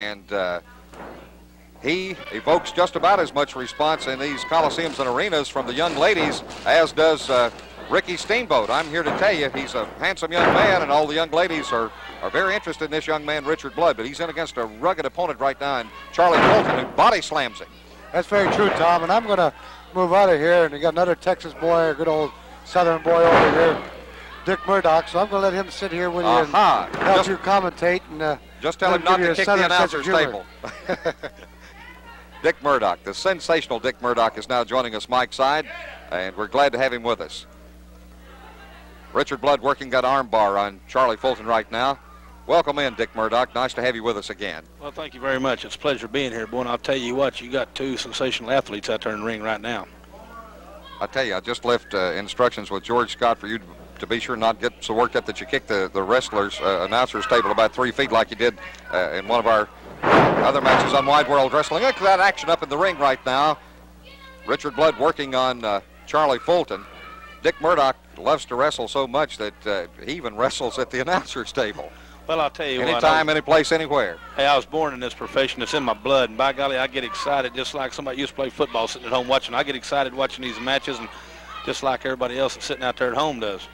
And uh, he evokes just about as much response in these coliseums and arenas from the young ladies as does uh, Ricky Steamboat. I'm here to tell you he's a handsome young man, and all the young ladies are, are very interested in this young man, Richard Blood. But he's in against a rugged opponent right now, and Charlie Fulton, who body slams him. That's very true, Tom. And I'm going to move out of here, and you got another Texas boy, a good old Southern boy over here, Dick Murdoch. So I'm going to let him sit here with you uh-huh. and help just, you commentate. And uh, just tell him not to kick the announcer's table. Dick Murdoch, the sensational Dick Murdoch, is now joining us, Mike side, and we're glad to have him with us. Richard Blood working that armbar on Charlie Fulton right now. Welcome in, Dick Murdoch. Nice to have you with us again. Well, thank you very much. It's a pleasure being here, boy. And I'll tell you what, you got two sensational athletes out there in the ring right now. I tell you, I just left uh, instructions with George Scott for you to, to, be sure not get so worked up that you kick the, the wrestlers' uh, announcers table about three feet like you did uh, in one of our other matches on Wide World Wrestling. Look at that action up in the ring right now. Richard Blood working on uh, Charlie Fulton. Dick Murdoch loves to wrestle so much that uh, he even wrestles at the announcer's table. Well, I'll tell you Anytime, what. Anytime, any place, anywhere. Hey, I was born in this profession. It's in my blood. And by golly, I get excited just like somebody used to play football sitting at home watching. I get excited watching these matches and just like everybody else that's sitting out there at home does.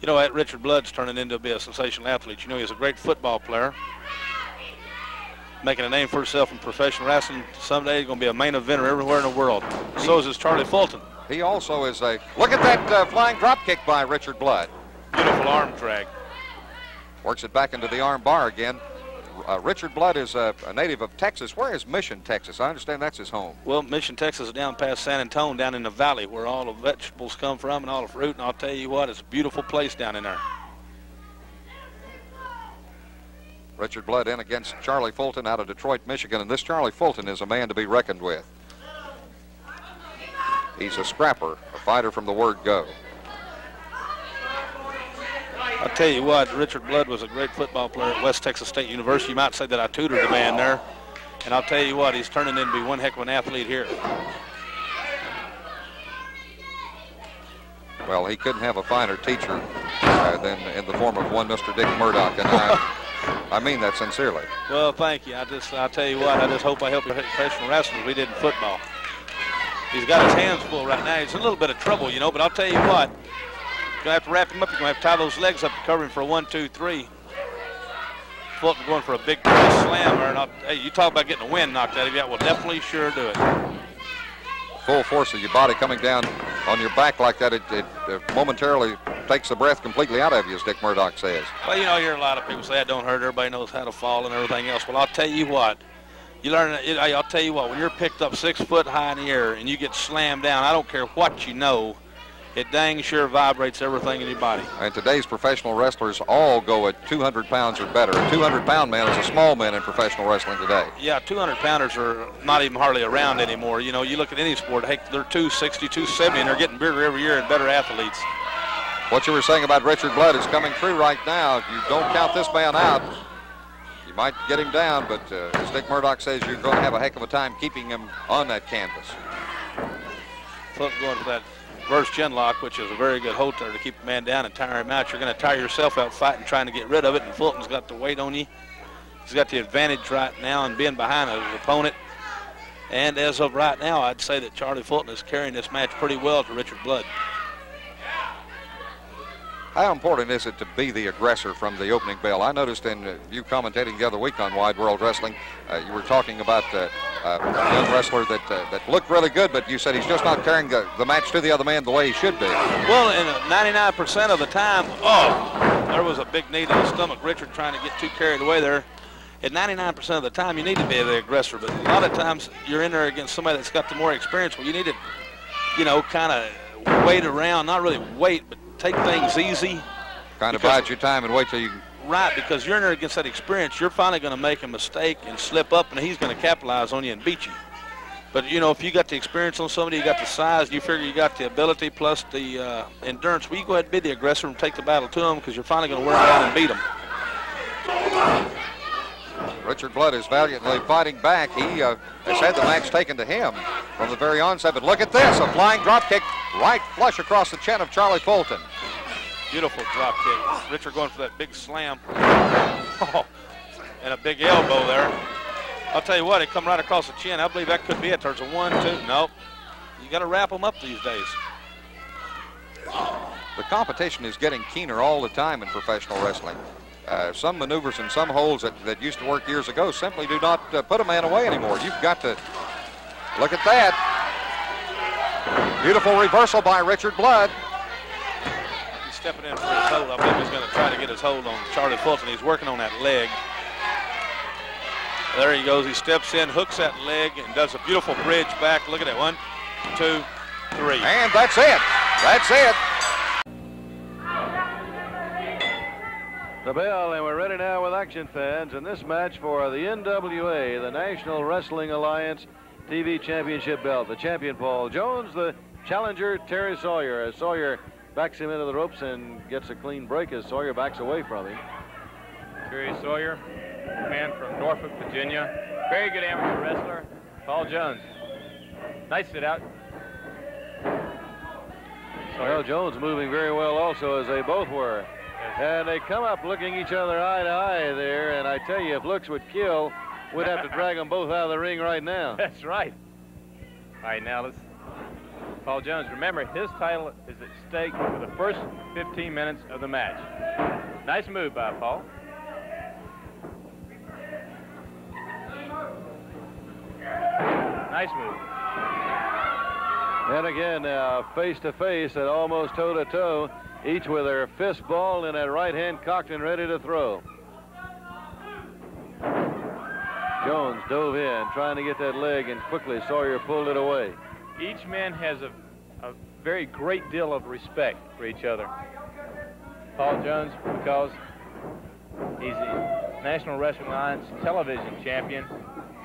You know, that Richard Blood's turning into be a sensational athlete. You know, he's a great football player. Making a name for himself in professional wrestling. Someday he's going to be a main eventer everywhere in the world. So is Charlie Fulton. He also is a... Look at that uh, flying drop kick by Richard Blood. Beautiful arm drag. Works it back into the arm bar again. Uh, Richard Blood is a, a, native of Texas. Where is Mission, Texas? I understand that's his home. Well, Mission, Texas is down past San Antonio, down in the valley where all the vegetables come from and all the fruit. And I'll tell you what, it's a beautiful place down in there. Richard Blood in against Charlie Fulton out of Detroit, Michigan. And this Charlie Fulton is a man to be reckoned with. He's a scrapper, a fighter from the word go. I'll tell you what, Richard Blood was a great football player at West Texas State University. You might say that I tutored the man there. And I'll tell you what, he's turning into be one heck of an athlete here. Well, he couldn't have a finer teacher uh, than in the form of one Mr. Dick Murdoch. And I, I mean that sincerely. Well, thank you. I just, I'll tell you what, I just hope I help professional wrestlers we did in football. He's got his hands full right now. He's in a little bit of trouble, you know, but I'll tell you what, going to have to wrap him up. You're going to have to tie those legs up to cover him for a one, two, three. Fulton going for a big slam. Or not, hey, you talk about getting the wind knocked out of you. That will definitely sure do it. Full force of your body coming down on your back like that, it, it, it momentarily takes the breath completely out of you, as Dick Murdoch says. Well, you know, you hear a lot of people say that don't hurt. Everybody knows how to fall and everything else. Well, I'll tell you what. You learn, I'll tell you what, when you're picked up six foot high in the air and you get slammed down, I don't care what you know, it dang sure vibrates everything in your body. And today's professional wrestlers all go at 200 pounds or better. A 200 pound man is a small man in professional wrestling today. Yeah, 200 pounders are not even hardly around anymore. You know, you look at any sport, hey, they're 260, 270, and they're getting bigger every year and better athletes. What you were saying about Richard Blood is coming true right now. If you don't count this man out, you might get him down, but uh, as Dick Murdoch says, you're going to have a heck of a time keeping him on that canvas. Foot going for that reverse chin lock, which is a very good hold there to keep the man down and tire him out. You're going to tire yourself out fighting, trying to get rid of it, and Fulton's got the weight on you. He's got the advantage right now in being behind his opponent. And as of right now, I'd say that Charlie Fulton is carrying this match pretty well to Richard Blood. How important is it to be the aggressor from the opening bell? I noticed in uh, you commentating the other week on Wide World Wrestling, uh, you were talking about uh, uh, a young wrestler that uh, that looked really good, but you said he's just not carrying the, the match to the other man the way he should be. Well, in 99% of the time, oh, there was a big knee to the stomach. Richard trying to get too carried away there. At 99% of the time, you need to be the aggressor, but a lot of times you're in there against somebody that's got the more experience where you need to, you know, kind of wait around, not really wait, but take things easy. Kind of bide your time and wait till you. Right, because you're in there against that experience, you're finally going to make a mistake and slip up, and he's going to capitalize on you and beat you. But you know, if you got the experience on somebody, you got the size, you figure you got the ability plus the uh, endurance. Well, you go ahead and be the aggressor and take the battle to him because you're finally going to wear him down and beat him. Richard Blood is valiantly fighting back. He uh, has had the match taken to him from the very onset. But look at this, a flying drop kick right flush across the chin of Charlie Fulton. Beautiful drop kick. Richard going for that big slam. Oh. and a big elbow there. I'll tell you what, it come right across the chin. I believe that could be it. There's a one, two. Nope. You got to wrap them up these days. The competition is getting keener all the time in professional wrestling. Uh, some maneuvers and some holds that, that used to work years ago simply do not uh, put a man away anymore. You've got to look at that. Beautiful reversal by Richard Blood. He's stepping in for his hold. I believe he's going to try to get his hold on Charlie Fulton. He's working on that leg. There he goes. He steps in, hooks that leg, and does a beautiful bridge back. Look at that. One, two, three. And that's it. That's it. The bell, and we're ready now with action fans in this match for the NWA, the National Wrestling Alliance TV Championship belt. The champion, Paul Jones, the challenger, Terry Sawyer. As Sawyer backs him into the ropes and gets a clean break as Sawyer backs away from him. Terry Sawyer, man from Norfolk, Virginia. Very good amateur wrestler. Paul Jones. Nice sit out. Well, Jones moving very well also, as they both were. And they come up looking each other eye to eye there, and I tell you, if looks would kill, we'd have to drag them both out of the ring right now. That's right. All right, now let's. Paul Jones, remember his title is at stake for the first 15 minutes of the match. Nice move by Paul. Nice move. And again, uh, now face to face and almost toe to toe, each with their fist ball and that right hand cocked and ready to throw. Jones dove in, trying to get that leg, and quickly Sawyer pulled it away. Each man has a, a very great deal of respect for each other. Paul Jones, because he's the National Wrestling Alliance television champion,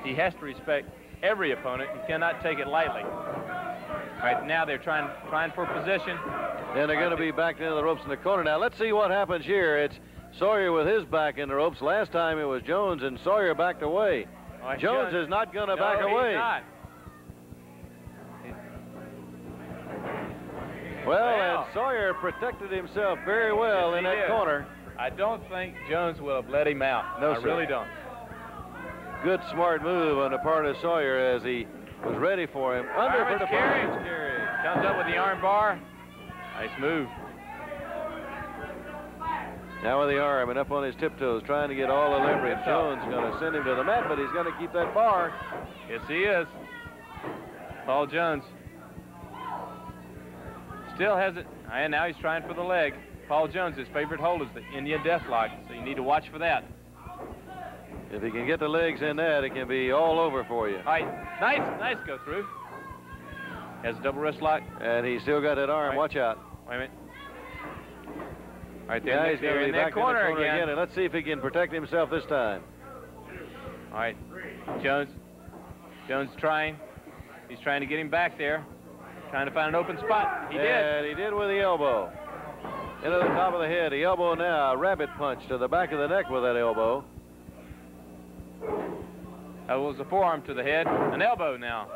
he has to respect every opponent and cannot take it lightly. Right, now they're trying trying for position. And they're going to be backed into the ropes in the corner. Now, let's see what happens here. It's Sawyer with his back in the ropes. Last time it was Jones, and Sawyer backed away. Right, Jones is not going to no, back away. not. Well, and Sawyer protected himself very well Yes, in that did. corner. I don't think Jones will have let him out. No, I sir. really don't. Good, smart move on the part of Sawyer as he was ready for him. Under for the carry. Comes up with the arm bar. Nice move. Now with the arm and up on his tiptoes, trying to get all the leverage. Jones going to send him to the mat, but he's going to keep that bar. Yes, he is. Paul Jones. Still has it. And now he's trying for the leg. Paul Jones, his favorite hold is the Indian Deathlock, so you need to watch for that. If he can get the legs in that, it can be all over for you. All right, nice, nice go through. Has a double wrist lock. And he's still got that arm. Right. Watch out. Wait a minute. All right, there, Yeah, he's the- going to in be that back corner, corner again. again. And let's see if he can protect himself this time. All right, Jones. Jones trying. He's trying to get him back there. Trying to find an open spot. He did. and he did with the elbow. Into the top of the head. The elbow now. A rabbit punch to the back of the neck with that elbow. That was a forearm to the head. An elbow now.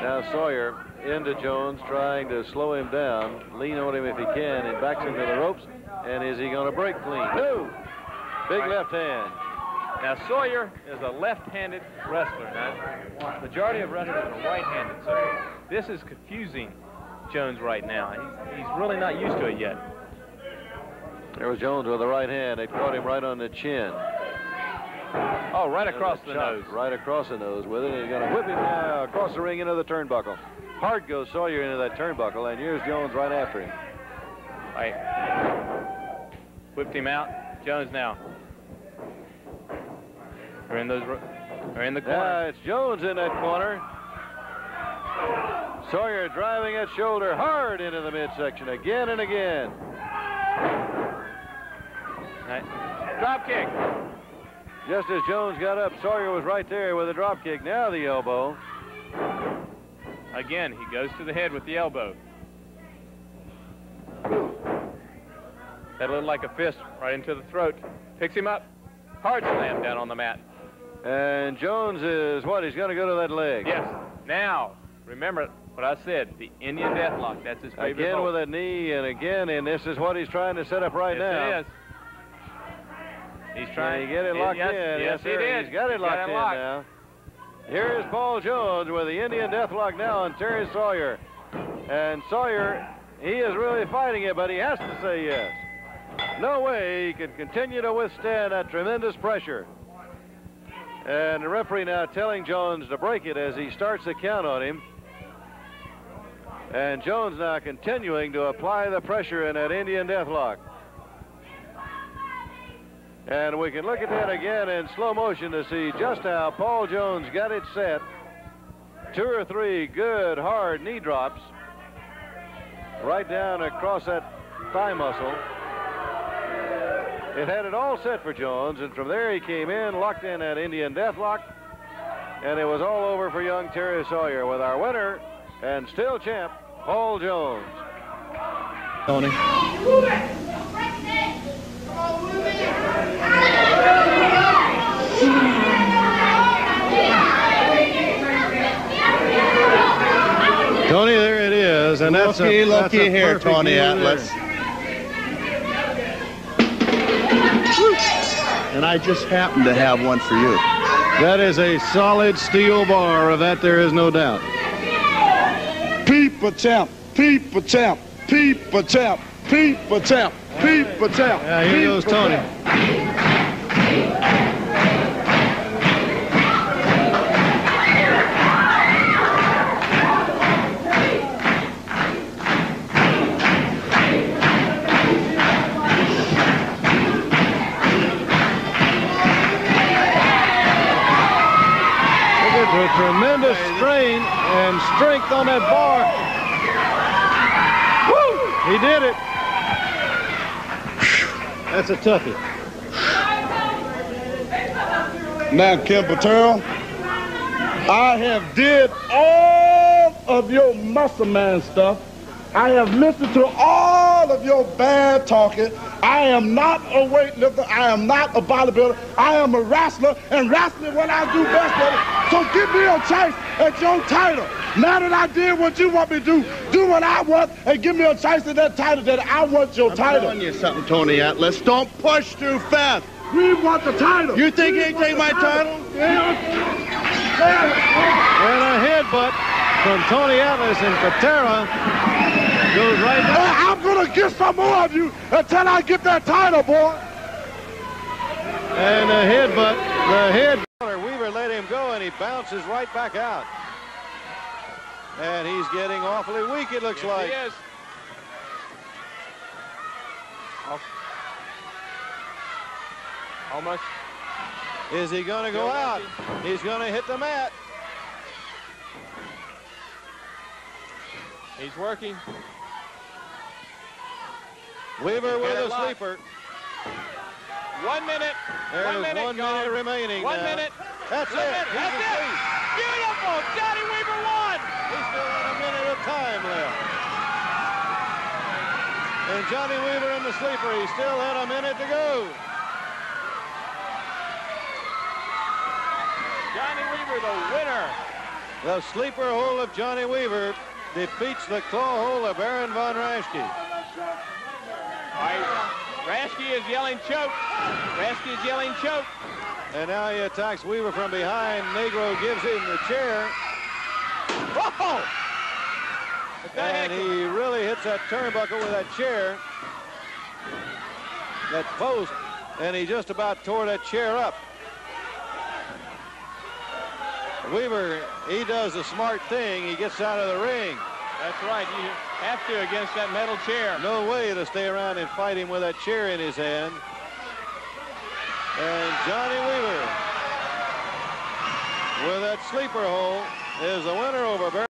Now Sawyer into Jones, trying to slow him down, lean on him if he can, and backs him to the ropes. And is he going to break clean? No. Big left hand. Now Sawyer is a left-handed wrestler. Now, majority of wrestlers are right-handed, so this is confusing Jones right now. He's, he's really not used to it yet. There was Jones with the right hand. It caught him right on the chin. Oh, right across the nose. Right across the nose with it. He's going to whip him now across the ring into the turnbuckle. Hard goes Sawyer into that turnbuckle, and here's Jones right after him. Right. Whipped him out. Jones now. They're in those. They're in the corner. it's Jones in that corner. Sawyer driving that shoulder hard into the midsection again and again. Right. Drop kick. Just as Jones got up, Sawyer was right there with a drop kick. Now the elbow. Again, he goes to the head with the elbow. That looked like a fist right into the throat. Picks him up. Hard slam down on the mat. And Jones is what? He's going to go to that leg. Yes. Now, remember what I said. The Indian Deathlock. That's his favorite Again hold. with a knee and again, and this is what he's trying to set up right yes, now. It is. He's trying he get it locked yes, in? Yes, sir. he did. He's got it He locked in locked. now. Here is Paul Jones with the Indian Deathlock now on Terry Sawyer. And Sawyer, he is really fighting it, but he has to say yes. No way he can continue to withstand that tremendous pressure. And the referee now telling Jones to break it as he starts the count on him. And Jones now continuing to apply the pressure in that Indian Deathlock. And we can look at that again in slow motion to see just how Paul Jones got it set. Two or three good, hard knee drops right down across that thigh muscle. It had it all set for Jones, and from there he came in, locked in that Indian deathlock, and it was all over for young Terry Sawyer with our winner and still champ, Paul Jones. Tony. Tony, there it is, and that's looky, a, that's looky a here, Tony Atlas. there. And I just happen to have one for you. That is a solid steel bar, of that there is no doubt. Peep a champ, peep a champ, peep a champ, peep a champ, peep a champ. Yeah, here peep goes Tony. champ. Strength on that bar. Woo! He did it. That's a toughie. Now, Ken Patera, I have did all of your muscle man stuff. I have listened to all of your bad talking. I am not a weightlifter. I am not a bodybuilder. I am a wrestler, and wrestling what I do best. So give me a chance at your title. Now that I did what you want me to do, do what I want, and give me a chance at that title that I want your I'm title. telling you something, Tony Atlas. Don't push too fast. We want the title. You think he ain't take my title? Yeah. And a headbutt from Tony Atlas and Patera goes right down. Hey, I'm gonna get some more of you until I get that title, boy. And a headbutt. The head. Weaver let him go, and he bounces right back out. And he's getting awfully weak, it looks like. He is. Almost. Is he going to go out? He's going to hit the mat. He's working. Weaver with a locked. sleeper. One minute. There's one minute. one minute remaining. One now. minute. That's One it. minute. That's it. Beautiful. Johnny Weaver won. He's still got a minute of time left. And Johnny Weaver in the sleeper. He still had a minute to go. Johnny Weaver, the winner. The sleeper hole of Johnny Weaver defeats the claw hole of Baron Von Raschke. Right. Raschke is yelling choke. Raschke is yelling choke. And now he attacks Weaver from behind. Negro gives him the chair. Oh! And he really hits that turnbuckle with that chair. That post. And he just about tore that chair up. Weaver, he does a smart thing. He gets out of the ring. That's right. You have to against that metal chair. No way to stay around and fight him with that chair in his hand. And Johnny Weaver, with that sleeper hole, is the winner over Baron.